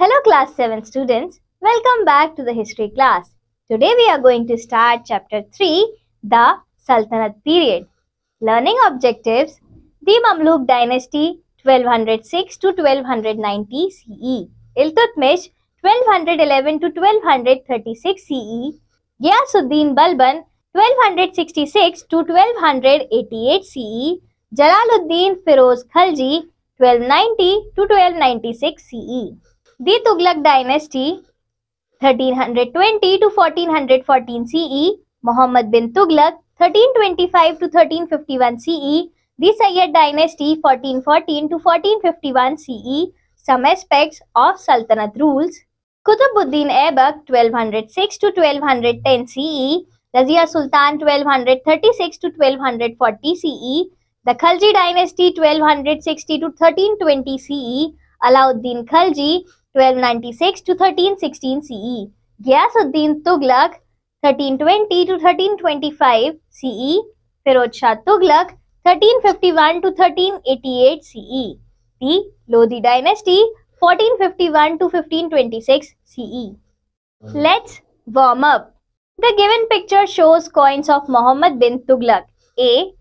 Hello class 7 students, welcome back to the history class. Today we are going to start chapter 3, the Sultanate period. Learning objectives, the Mamluk dynasty 1206 to 1290 CE, Iltutmish 1211 to 1236 CE, Ghiyasuddin Balban 1266 to 1288 CE, Jalaluddin Firoz Khalji 1290 to 1296 CE. The Tughlaq dynasty 1320 to 1414 CE, Muhammad bin Tughlaq 1325 to 1351 CE, the Sayyid dynasty 1414 to 1451 CE, some aspects of Sultanate rules, Qutbuddin Aibak 1206 to 1210 CE, Razia Sultan 1236 to 1240 CE, the Khalji dynasty 1260 to 1320 CE, Alauddin Khalji 1296 to 1316 CE, Ghiyasuddin Tughlaq 1320 to 1325 CE, Firoz Shah Tughlaq 1351 to 1388 CE, the Lodi dynasty 1451 to 1526 CE. Let's warm up. The given picture shows coins of Muhammad bin Tughlaq. A.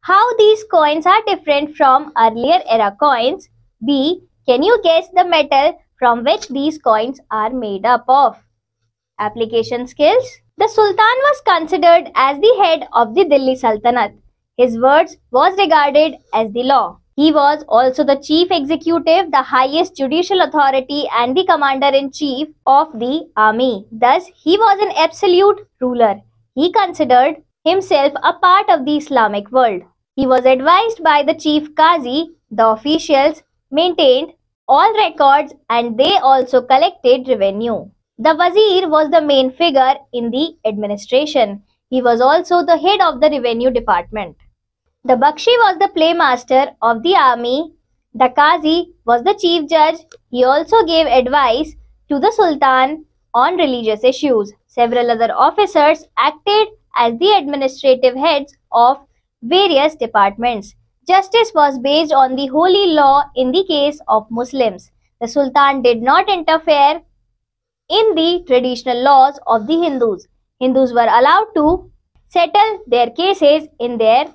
How these coins are different from earlier era coins. B. Can you guess the metal from which these coins are made up of? Application skills. The Sultan was considered as the head of the Delhi Sultanate. His words was regarded as the law. He was also the chief executive, the highest judicial authority and the commander-in-chief of the army. Thus, he was an absolute ruler. He considered himself a part of the Islamic world. He was advised by the chief Qazi. The officials maintained all records and they also collected revenue. The Wazir was the main figure in the administration. He was also the head of the revenue department. The Bakshi was the playmaster of the army. The Qazi was the chief judge. He also gave advice to the Sultan on religious issues. Several other officers acted as the administrative heads of various departments. Justice was based on the holy law in the case of Muslims. The Sultan did not interfere in the traditional laws of the Hindus. Hindus were allowed to settle their cases in their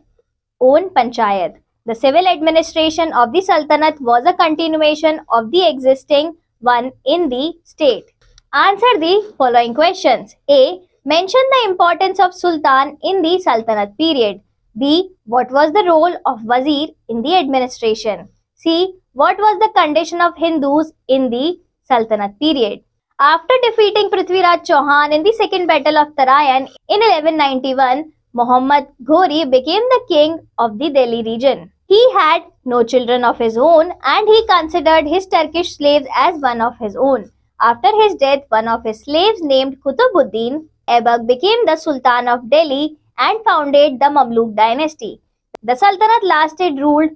own panchayat. The civil administration of the Sultanate was a continuation of the existing one in the state. Answer the following questions. A. Mention the importance of Sultan in the Sultanate period. B. What was the role of Wazir in the administration? C. What was the condition of Hindus in the Sultanate period? After defeating Prithviraj Chauhan in the Second Battle of Tarain in 1191, Muhammad Ghori became the king of the Delhi region. He had no children of his own and he considered his Turkish slaves as one of his own. After his death, one of his slaves named Qutbuddin Aibak became the Sultan of Delhi and founded the Mamluk dynasty. The Sultanate lasted ruled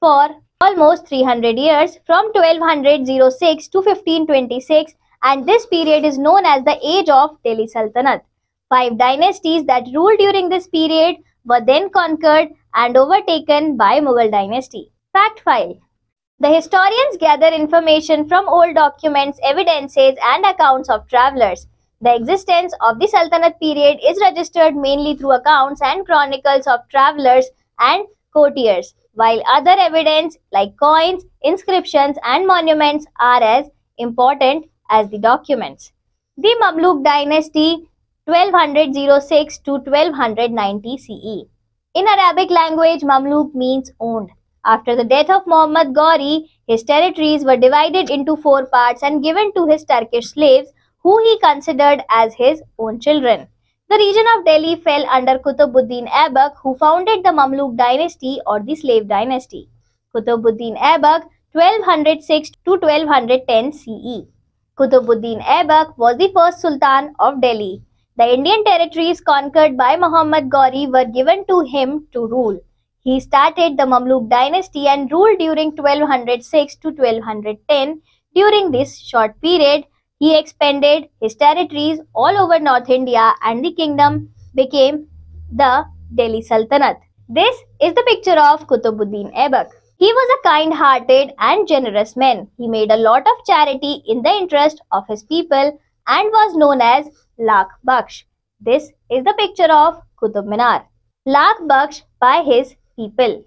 for almost 300 years from 1206 to 1526 and this period is known as the age of Delhi Sultanate. Five dynasties that ruled during this period were then conquered and overtaken by Mughal dynasty. Fact file The historians gather information from old documents, evidences and accounts of travelers. The existence of the Sultanate period is registered mainly through accounts and chronicles of travelers and courtiers, while other evidence like coins, inscriptions and monuments are as important as the documents. The Mamluk dynasty 1206 to 1290 CE. In Arabic language, Mamluk means owned. After the death of Muhammad Ghori, his territories were divided into four parts and given to his Turkish slaves, who he considered as his own children. The region of Delhi fell under Qutbuddin Aibak, who founded the Mamluk dynasty or the slave dynasty. Qutbuddin Aibak 1206 to 1210 CE. Qutbuddin Aibak was the first Sultan of Delhi. The Indian territories conquered by Muhammad Ghori were given to him to rule. He started the Mamluk dynasty and ruled during 1206 to 1210. During this short period, he expanded his territories all over North India and the kingdom became the Delhi Sultanate. This is the picture of Qutbuddin Aibak. He was a kind hearted and generous man. He made a lot of charity in the interest of his people and was known as Lakh Baksh. This is the picture of Qutub Minar. Lakh Baksh by his people.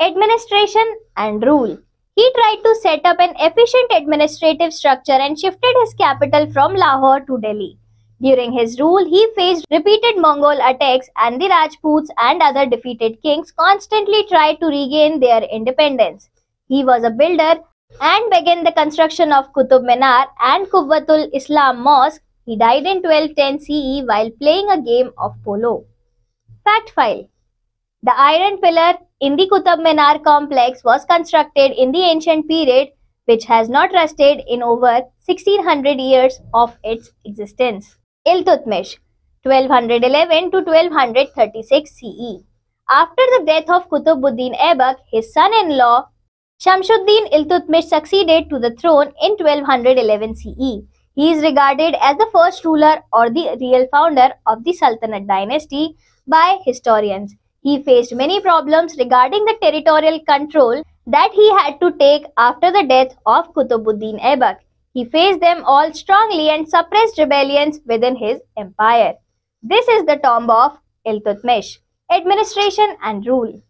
Administration and rule. He tried to set up an efficient administrative structure and shifted his capital from Lahore to Delhi. During his rule, he faced repeated Mongol attacks and the Rajputs and other defeated kings constantly tried to regain their independence. He was a builder and began the construction of Qutub Minar and Quwwatul Islam Mosque. He died in 1210 CE while playing a game of polo. Fact file The iron pillar in the Qutub Minar complex was constructed in the ancient period which has not rusted in over 1600 years of its existence. Iltutmish 1211 to 1236 CE. After the death of Qutbuddin Aibak, his son-in-law Shamsuddin Iltutmish succeeded to the throne in 1211 CE. He is regarded as the first ruler or the real founder of the Sultanate dynasty by historians. He faced many problems regarding the territorial control that he had to take after the death of Qutbuddin Aibak. He faced them all strongly and suppressed rebellions within his empire. This is the tomb of Iltutmish. Administration and rule.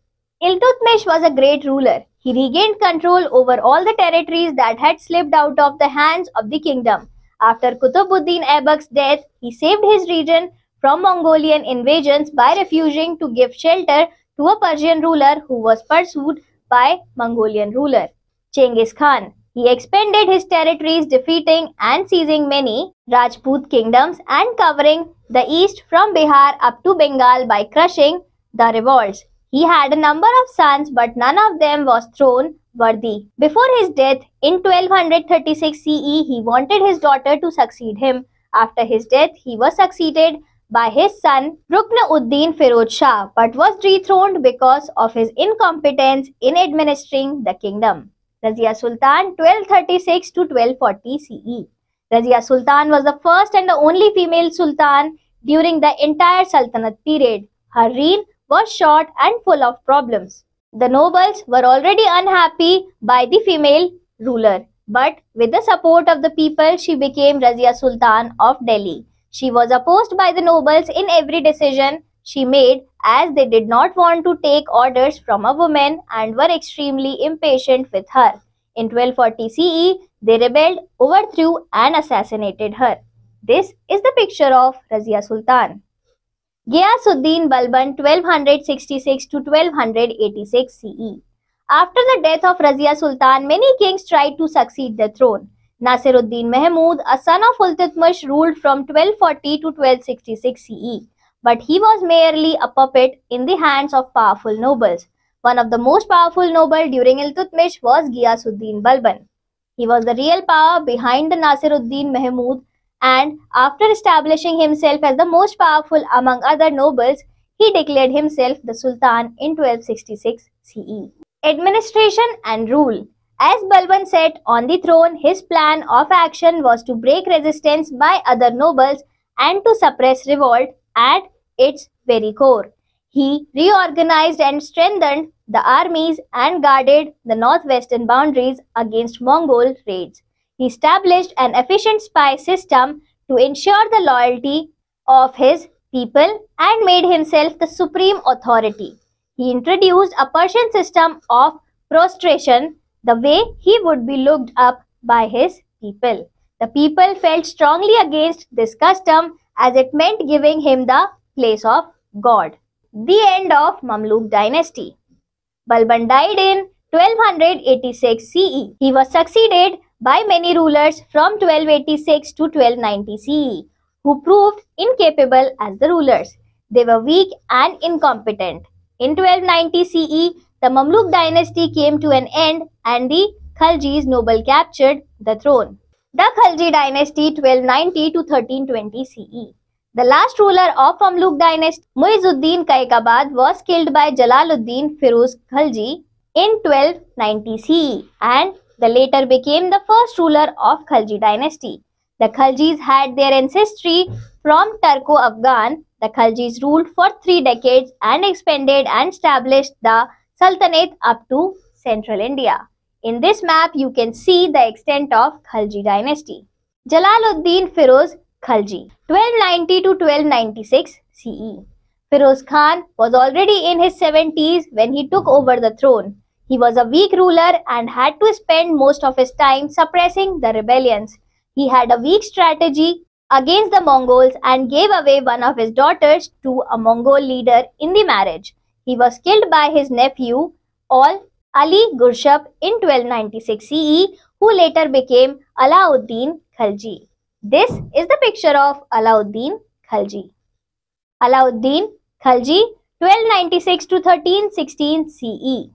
Iltutmish was a great ruler. He regained control over all the territories that had slipped out of the hands of the kingdom. After Qutbuddin Aibak's death, he saved his region from Mongolian invasions by refusing to give shelter to a Persian ruler who was pursued by Mongolian ruler. Genghis Khan he expanded his territories, defeating and seizing many Rajput kingdoms and covering the east from Bihar up to Bengal by crushing the revolts. He had a number of sons, but none of them was throne worthy. Before his death in 1236 CE, he wanted his daughter to succeed him. After his death, he was succeeded by his son Rukn-uddin Firuz Shah, but was dethroned because of his incompetence in administering the kingdom. Razia Sultan 1236 to 1240 CE. Razia Sultan was the first and the only female sultan during the entire Sultanate period. Her reign was short and full of problems. The nobles were already unhappy by the female ruler, but with the support of the people, she became Razia Sultan of Delhi. She was opposed by the nobles in every decision she made as they did not want to take orders from a woman and were extremely impatient with her. In 1240 CE, they rebelled, overthrew, and assassinated her. This is the picture of Razia Sultan. Ghiyasuddin Balban 1266 to 1286 CE. After the death of Razia Sultan, many kings tried to succeed the throne. Nasiruddin Mahmud, a son of Iltutmish, ruled from 1240 to 1266 CE but he was merely a puppet in the hands of powerful nobles. One of the most powerful nobles during Iltutmish was Ghiyasuddin Balban. He was the real power behind the Nasiruddin Mahmud and after establishing himself as the most powerful among other nobles, he declared himself the Sultan in 1266 CE. Administration and rule. As Balban sat on the throne, his plan of action was to break resistance by other nobles and to suppress revolt at its very core. He reorganized and strengthened the armies and guarded the northwestern boundaries against Mongol raids. He established an efficient spy system to ensure the loyalty of his people and made himself the supreme authority. He introduced a Persian system of prostration, the way he would be looked up by his people. The people felt strongly against this custom as it meant giving him the place of God. The end of Mamluk dynasty. Balban died in 1286 CE. He was succeeded by many rulers from 1286 to 1290 CE who proved incapable as the rulers. They were weak and incompetent. In 1290 CE, the Mamluk dynasty came to an end and the Khaljis noble captured the throne. The Khalji dynasty 1290 to 1320 CE. The last ruler of Mamluk dynasty, Muizuddin Kaikabad, was killed by Jalaluddin Firuz Khalji in 1290 CE and the later became the first ruler of Khalji dynasty. The Khaljis had their ancestry from Turko-Afghan. The Khaljis ruled for three decades and expanded and established the Sultanate up to central India. In this map, you can see the extent of Khalji dynasty. Jalaluddin Firoz Khalji, 1290 to 1296 CE. Firoz Khan was already in his 70s when he took over the throne. He was a weak ruler and had to spend most of his time suppressing the rebellions. He had a weak strategy against the Mongols and gave away one of his daughters to a Mongol leader in the marriage. He was killed by his nephew, Al Ali Gurshasp in 1296 CE, who later became Alauddin Khalji. This is the picture of Alauddin Khalji. Alauddin Khalji 1296 to 1316 CE.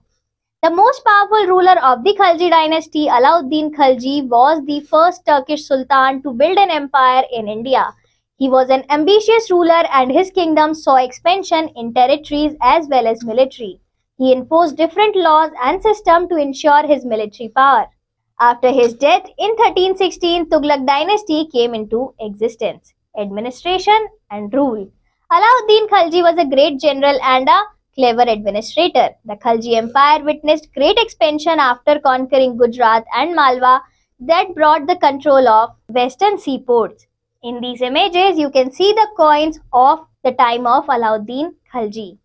The most powerful ruler of the Khalji dynasty, Alauddin Khalji, was the first Turkish sultan to build an empire in India. He was an ambitious ruler and his kingdom saw expansion in territories as well as military. He enforced different laws and systems to ensure his military power. After his death in 1316, Tughlaq dynasty came into existence. Administration and rule. Alauddin Khalji was a great general and a clever administrator. The Khalji Empire witnessed great expansion after conquering Gujarat and Malwa that brought the control of western seaports. In these images, you can see the coins of the time of Alauddin Khalji.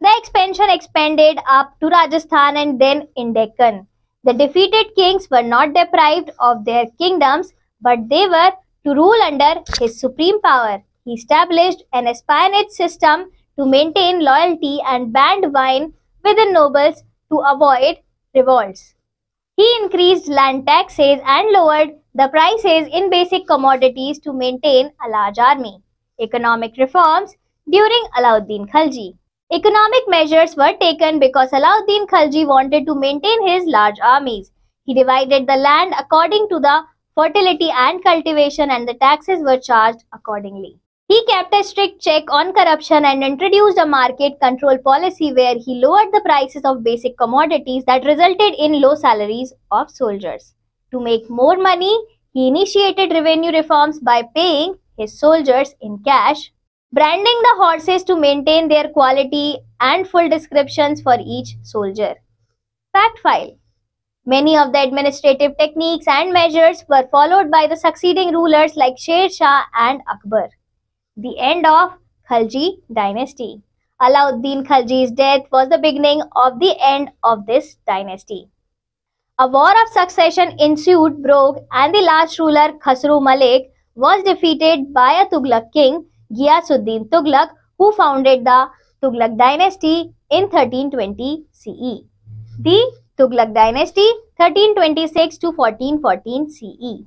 The expansion expanded up to Rajasthan and then in Deccan. The defeated kings were not deprived of their kingdoms, but they were to rule under his supreme power. He established an espionage system to maintain loyalty and banned wine within nobles to avoid revolts. He increased land taxes and lowered the prices in basic commodities to maintain a large army. Economic reforms during Alauddin Khalji. Economic measures were taken because Alauddin Khalji wanted to maintain his large armies. He divided the land according to the fertility and cultivation and the taxes were charged accordingly. He kept a strict check on corruption and introduced a market control policy where he lowered the prices of basic commodities that resulted in low salaries of soldiers. To make more money, he initiated revenue reforms by paying his soldiers in cash branding the horses to maintain their quality and full descriptions for each soldier. Fact file Many of the administrative techniques and measures were followed by the succeeding rulers like Sher Shah and Akbar. The end of Khalji dynasty. Alauddin Khalji's death was the beginning of the end of this dynasty. A war of succession ensued broke and the last ruler Khosrow Malik was defeated by a Tughlaq king Ghiyasuddin Tughlaq, who founded the Tughlaq dynasty in 1320 CE. The Tughlaq dynasty 1326 to 1414 CE.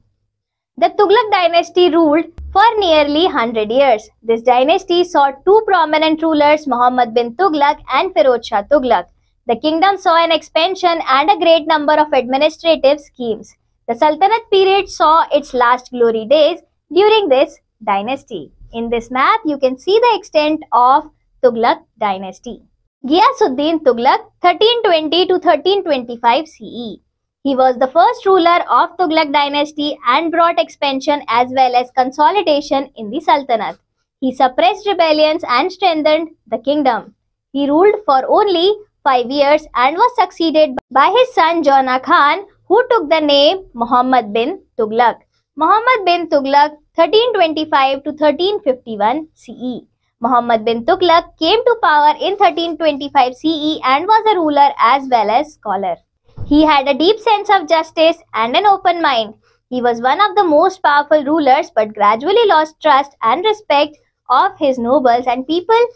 The Tughlaq dynasty ruled for nearly 100 years. This dynasty saw two prominent rulers, Muhammad bin Tughlaq and Firoz Shah Tughlaq. The kingdom saw an expansion and a great number of administrative schemes. The Sultanate period saw its last glory days during this dynasty. In this map, you can see the extent of Tughlaq dynasty. Ghiyasuddin Tughlaq 1320 to 1325 CE. He was the first ruler of Tughlaq dynasty and brought expansion as well as consolidation in the Sultanate. He suppressed rebellions and strengthened the kingdom. He ruled for only five years and was succeeded by his son Jona Khan who took the name Muhammad bin Tughlaq. Muhammad bin Tughlaq 1325 to 1351 CE. Muhammad bin Tughlaq came to power in 1325 CE and was a ruler as well as scholar. He had a deep sense of justice and an open mind. He was one of the most powerful rulers but gradually lost trust and respect of his nobles and people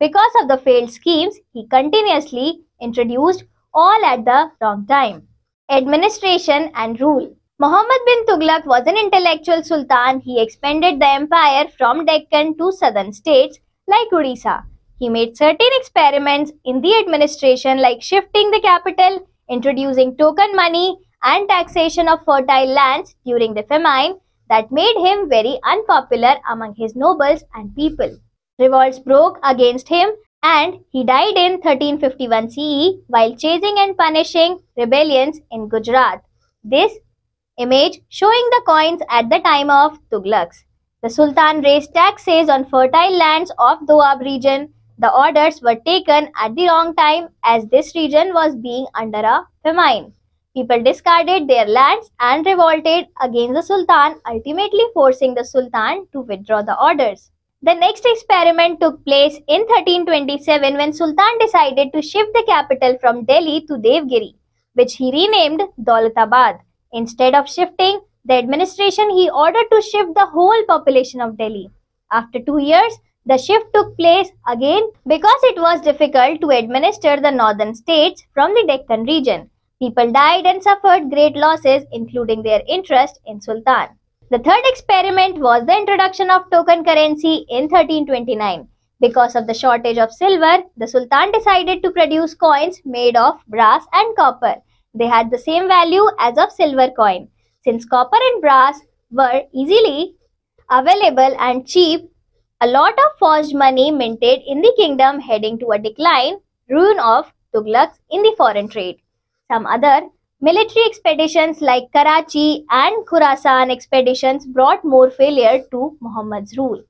because of the failed schemes he continuously introduced all at the wrong time. Administration and rule. Muhammad bin Tughlaq was an intellectual sultan. He expanded the empire from Deccan to southern states like Odisha. He made certain experiments in the administration like shifting the capital, introducing token money and taxation of fertile lands during the famine that made him very unpopular among his nobles and people. Revolts broke against him and he died in 1351 CE while chasing and punishing rebellions in Gujarat. This image showing the coins at the time of Tughlaqs. The Sultan raised taxes on fertile lands of Doab region. The orders were taken at the wrong time as this region was being under a famine. People discarded their lands and revolted against the Sultan, ultimately forcing the Sultan to withdraw the orders. The next experiment took place in 1327 when Sultan decided to shift the capital from Delhi to Devgiri, which he renamed Daulatabad. Instead of shifting the administration, he ordered to shift the whole population of Delhi. After two years, the shift took place again because it was difficult to administer the northern states from the Deccan region. People died and suffered great losses, including their interest in Sultan. The third experiment was the introduction of token currency in 1329. Because of the shortage of silver, the Sultan decided to produce coins made of brass and copper. They had the same value as of silver coin. Since copper and brass were easily available and cheap, a lot of forged money minted in the kingdom heading to a decline, ruin of Tughlaqs in the foreign trade. Some other military expeditions like Qarachil and Khurasan expeditions brought more failure to Muhammad's rule.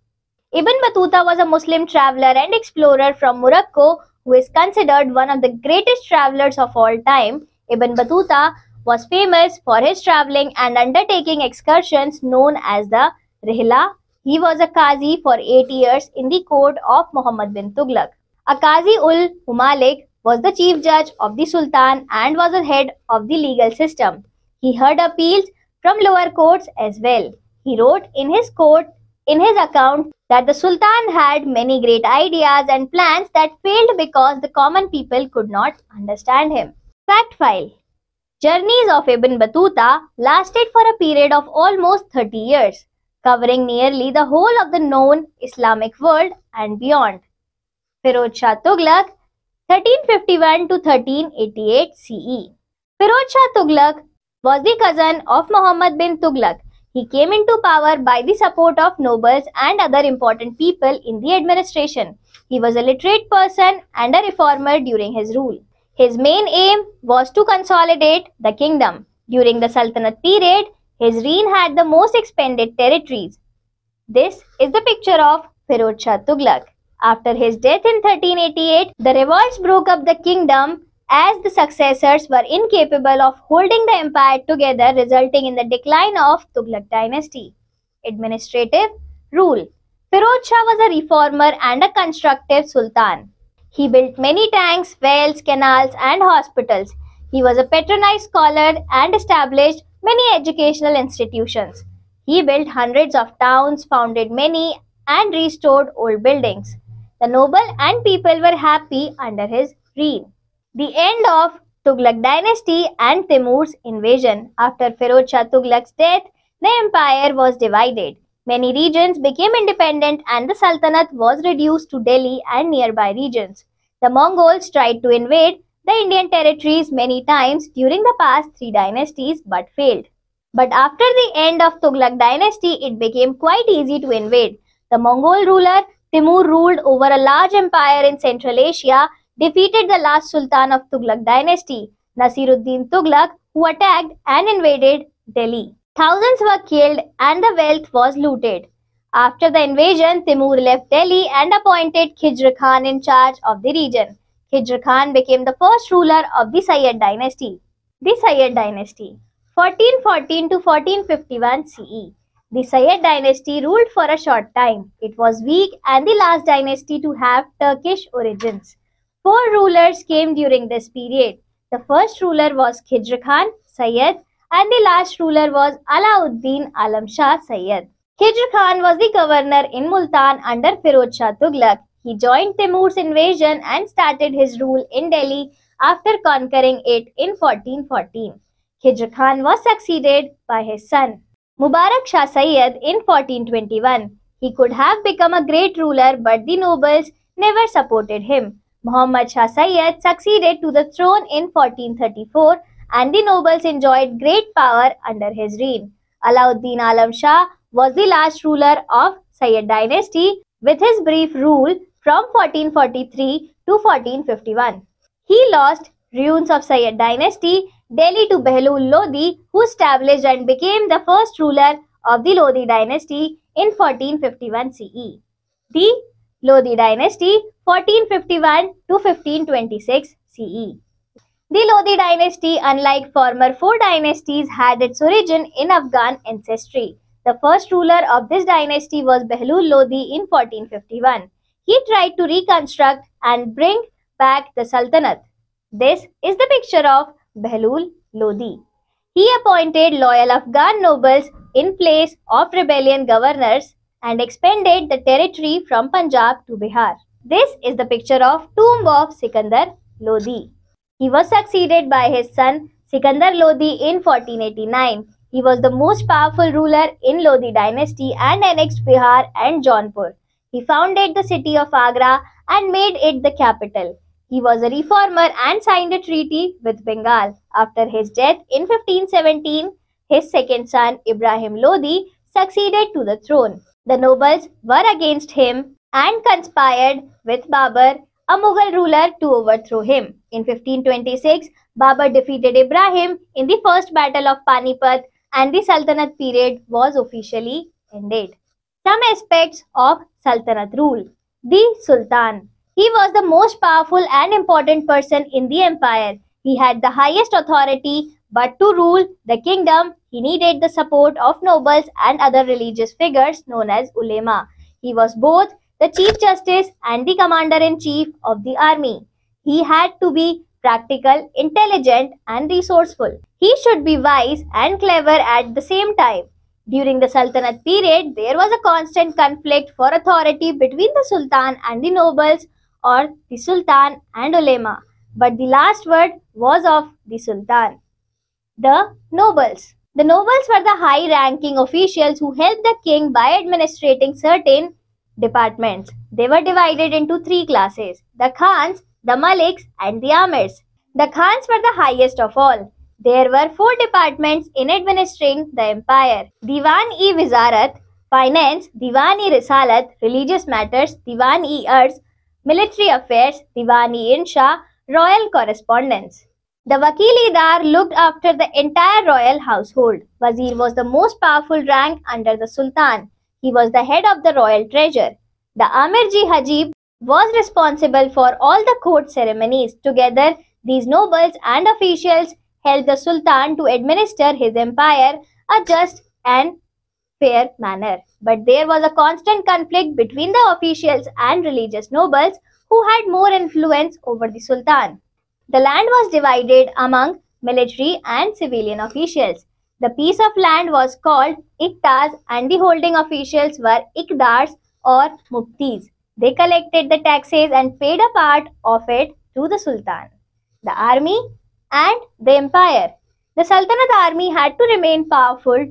Ibn Battuta was a Muslim traveler and explorer from Morocco who is considered one of the greatest travelers of all time. Ibn Battuta was famous for his traveling and undertaking excursions known as the Rihla. He was a Qazi for eight years in the court of Muhammad bin Tughlaq. A Qazi ul Mumalik was the chief judge of the Sultan and was the head of the legal system. He heard appeals from lower courts as well. He wrote in his court in his account that the Sultan had many great ideas and plans that failed because the common people could not understand him. Fact file Journeys of Ibn Battuta lasted for a period of almost 30 years, covering nearly the whole of the known Islamic world and beyond. Firuz Shah Tughlaq 1351 to 1388 CE. Firuz Shah Tughlaq was the cousin of Muhammad bin Tughlaq. He came into power by the support of nobles and other important people in the administration. He was a literate person and a reformer during his rule. His main aim was to consolidate the kingdom. During the Sultanate period, his reign had the most expanded territories. This is the picture of Firuz Shah Tughlaq. After his death in 1388, the revolts broke up the kingdom as the successors were incapable of holding the empire together, resulting in the decline of Tughlaq dynasty. Administrative rule Firuz Shah was a reformer and a constructive sultan. He built many tanks, wells, canals, and hospitals. He was a patronized scholar and established many educational institutions. He built hundreds of towns, founded many, and restored old buildings. The noble and people were happy under his reign. The end of Tughlaq dynasty and Timur's invasion. After Firuz Shah Tughlaq's death, the empire was divided. Many regions became independent and the Sultanate was reduced to Delhi and nearby regions. The Mongols tried to invade the Indian territories many times during the past three dynasties but failed. But after the end of Tughlaq dynasty, it became quite easy to invade. The Mongol ruler Timur ruled over a large empire in Central Asia, defeated the last sultan of Tughlaq dynasty, Nasiruddin Tughlaq, who attacked and invaded Delhi. Thousands were killed and the wealth was looted. After the invasion, Timur left Delhi and appointed Khijr Khan in charge of the region. Khijr Khan became the first ruler of the Sayyid dynasty. The Sayyid dynasty 1414 to 1451 CE. The Sayyid dynasty ruled for a short time. It was weak and the last dynasty to have Turkish origins. Four rulers came during this period. The first ruler was Khijr Khan Sayyid and the last ruler was Alauddin Alam Shah Sayyid. Khijr Khan was the governor in Multan under Firuz Shah Tughlaq. He joined Timur's invasion and started his rule in Delhi after conquering it in 1414. Khijr Khan was succeeded by his son Mubarak Shah Sayyid in 1421. He could have become a great ruler, but the nobles never supported him. Muhammad Shah Sayyid succeeded to the throne in 1434 and the nobles enjoyed great power under his reign. Alauddin Alam Shah was the last ruler of Sayyid dynasty with his brief rule from 1443 to 1451. He lost ruins of Sayyid dynasty Delhi to Behlul Lodi, who established and became the first ruler of the Lodi dynasty in 1451 CE. The Lodi dynasty 1451 to 1526 CE. The Lodi dynasty, unlike former four dynasties, had its origin in Afghan ancestry. The first ruler of this dynasty was Behlul Lodi in 1451. He tried to reconstruct and bring back the Sultanate. This is the picture of Behlul Lodi. He appointed loyal Afghan nobles in place of rebellion governors and expanded the territory from Punjab to Bihar. This is the picture of tomb of Sikandar Lodi. He was succeeded by his son Sikandar Lodi in 1489. He was the most powerful ruler in Lodi dynasty and annexed Bihar and Jaunpur. He founded the city of Agra and made it the capital. He was a reformer and signed a treaty with Bengal. After his death in 1517, his second son Ibrahim Lodi succeeded to the throne. The nobles were against him and conspired with Babur, a Mughal ruler, to overthrow him. In 1526, Babur defeated Ibrahim in the first battle of Panipat and the Sultanate period was officially ended. Some aspects of Sultanate rule. The Sultan. He was the most powerful and important person in the empire. He had the highest authority, but to rule the kingdom, he needed the support of nobles and other religious figures known as ulema. He was both the Chief Justice and the Commander-in-Chief of the army. He had to be practical, intelligent, and resourceful. He should be wise and clever at the same time. During the Sultanate period, there was a constant conflict for authority between the Sultan and the nobles or the Sultan and ulema, but the last word was of the Sultan. The nobles. The nobles were the high ranking officials who helped the king by administrating certain departments. They were divided into three classes the Khans, the Maliks, and the Amirs. The Khans were the highest of all. There were four departments in administering the empire Diwan-e Wizarat, Finance, Diwan-e Risalat, Religious Matters, Diwan-e Arz, Military Affairs, Diwan-e Insha, Royal Correspondence. The Wakil-e-Dar looked after the entire royal household. Wazir was the most powerful rank under the Sultan. He was the head of the royal treasure. The Amir-i-Hajib was responsible for all the court ceremonies. Together, these nobles and officials helped the Sultan to administer his empire a just and fair manner. But there was a constant conflict between the officials and religious nobles who had more influence over the Sultan. The land was divided among military and civilian officials. The piece of land was called iktas and the holding officials were ikdars or muqtis. They collected the taxes and paid a part of it to the sultan, the army and the empire. The Sultanate army had to remain powerful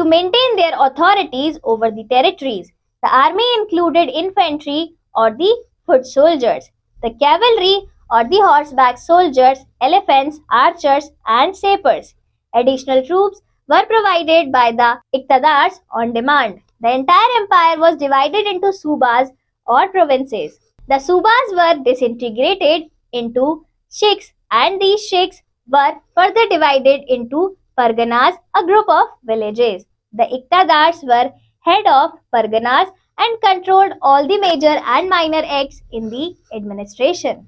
to maintain their authorities over the territories. The army included infantry or the foot soldiers, the cavalry or the horseback soldiers, elephants, archers and sappers. Additional troops were provided by the Iqtidars on demand. The entire empire was divided into subas or provinces. The subas were disintegrated into shiqs and these shiqs were further divided into parganas, a group of villages. The Iqtidars were head of parganas and controlled all the major and minor acts in the administration.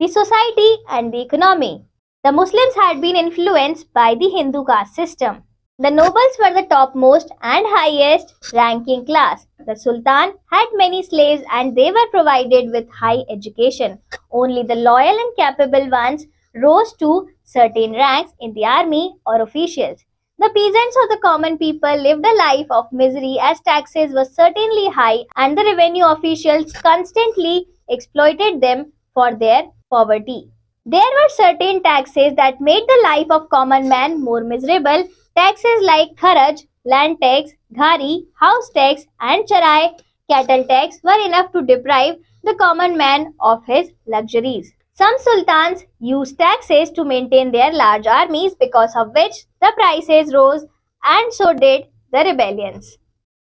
The society and the economy. The Muslims had been influenced by the Hindu caste system. The nobles were the topmost and highest ranking class. The Sultan had many slaves and they were provided with high education. Only the loyal and capable ones rose to certain ranks in the army or officials. The peasants or the common people lived a life of misery as taxes were certainly high and the revenue officials constantly exploited them for their poverty. There were certain taxes that made the life of common man more miserable Taxes like kharaj, land tax, ghari, house tax, and charai, cattle tax were enough to deprive the common man of his luxuries. Some sultans used taxes to maintain their large armies because of which the prices rose and so did the rebellions.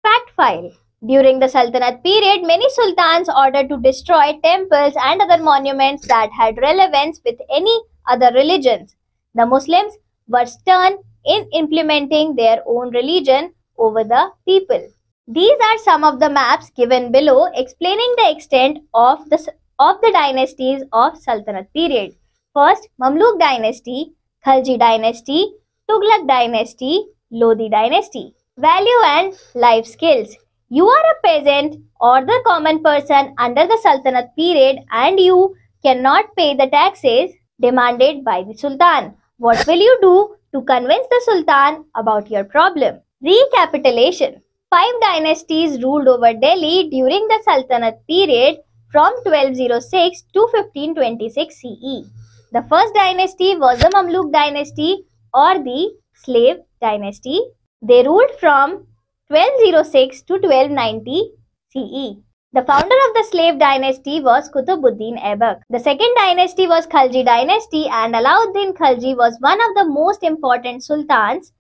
Fact file During the Sultanate period, many sultans ordered to destroy temples and other monuments that had relevance with any other religions. The Muslims were stern in implementing their own religion over the people. These are some of the maps given below explaining the extent of the, of the dynasties of Sultanate period. First, Mamluk dynasty, Khalji dynasty, Tughlaq dynasty, Lodi dynasty. Value and life skills. You are a peasant or the common person under the Sultanate period and you cannot pay the taxes demanded by the Sultan. What will you do to convince the Sultan about your problem? Recapitulation. Five dynasties ruled over Delhi during the Sultanate period from 1206 to 1526 CE. The first dynasty was the Mamluk dynasty or the slave dynasty. They ruled from 1206 to 1290 CE. The founder of the slave dynasty was Qutbuddin Aibak. The second dynasty was Khalji dynasty and Alauddin Khalji was one of the most important sultans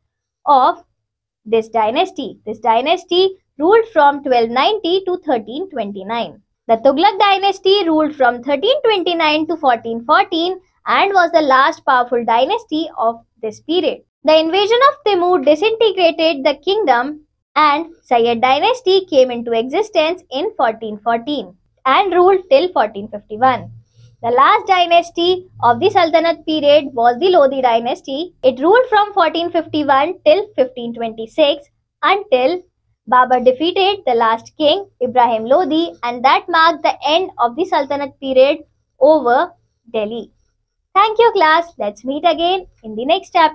of this dynasty. This dynasty ruled from 1290 to 1329. The Tughlaq dynasty ruled from 1329 to 1414 and was the last powerful dynasty of this period. The invasion of Timur disintegrated the kingdom and Sayyid dynasty came into existence in 1414 and ruled till 1451. The last dynasty of the Sultanate period was the Lodi dynasty. It ruled from 1451 till 1526 until Babur defeated the last king Ibrahim Lodi and that marked the end of the Sultanate period over Delhi. Thank you class. Let's meet again in the next chapter.